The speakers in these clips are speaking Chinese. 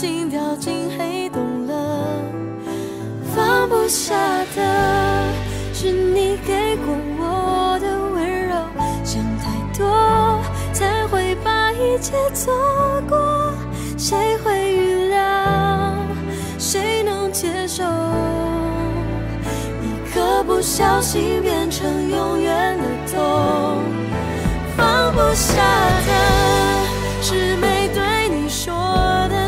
心掉进黑洞了。放不下的是你给过我的温柔，想太多才会把一切错过。谁会预料？谁能接受？一颗不小心变成永远的痛。放不下的是没对你说的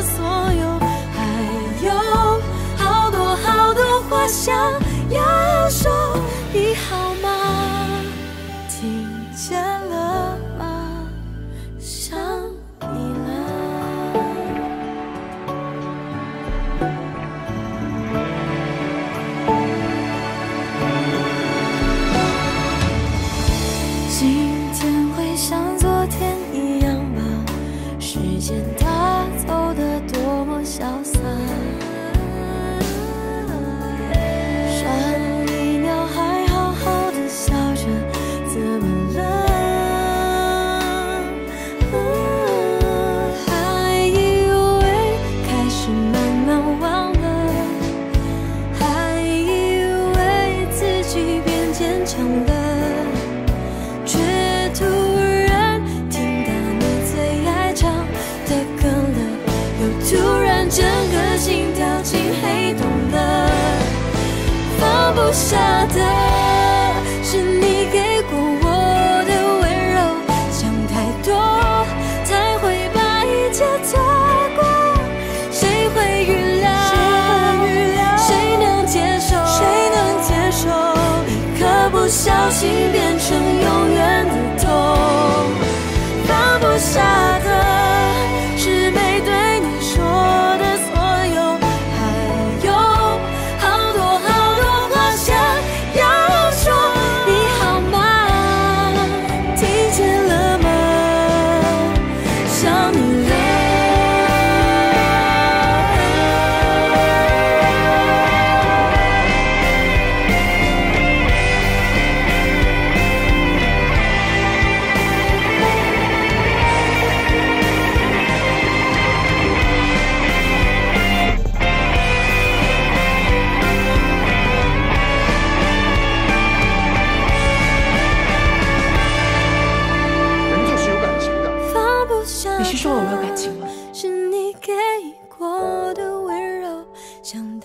突然整个心跳进黑洞了。放不下的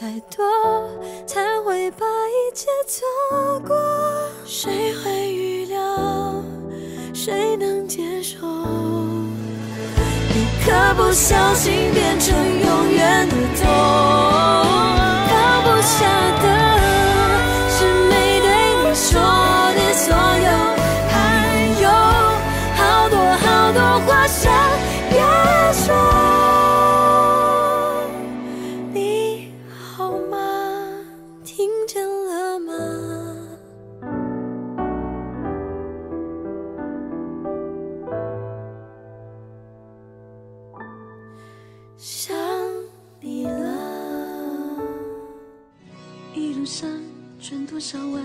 太多才会把一切错过。谁会预料？谁能接受？一颗不小心变成永想你了。一路上转多少弯，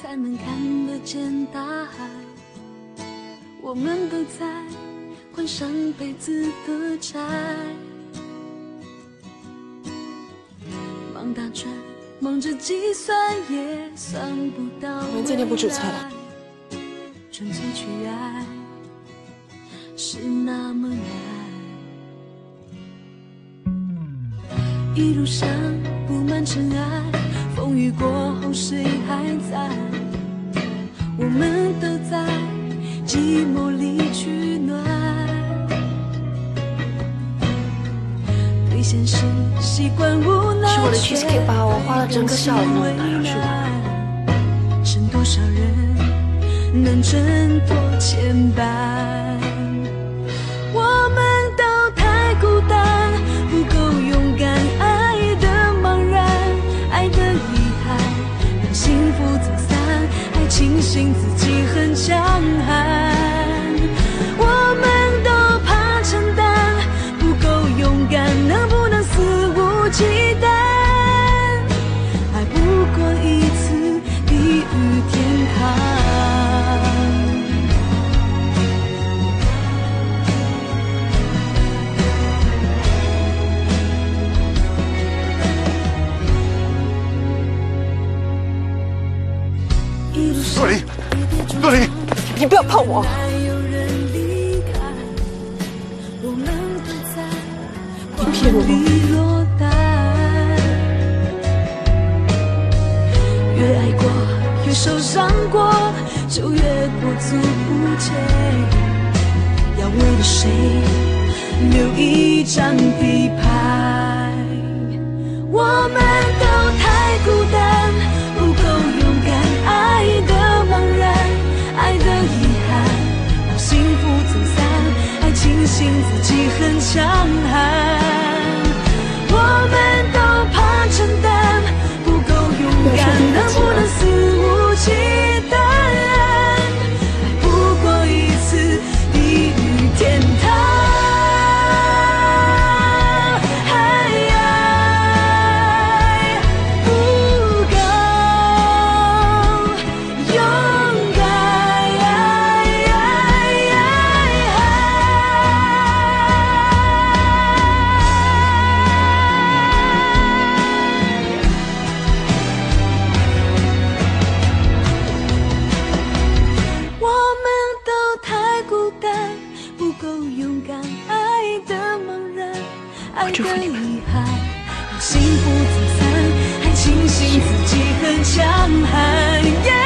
才能看得见大海？我们都在还上辈子的债。忙打转，忙着计算，也算不到我们今天不煮菜了。纯粹去爱是那么难。一路上布满尘埃，风雨过后谁还在？我们都在寂寞里取暖。对现实习惯无奈，是我的 cheesecake 把我花了整个下午弄的要去玩。剩多少人能挣脱牵绊？我！你骗我吗？越爱过，越受伤过，就越裹足不前。要为了谁留一张底牌？我们都太孤单，信自己很强悍。爱的遗憾，让幸福走散，还庆幸自己很强悍。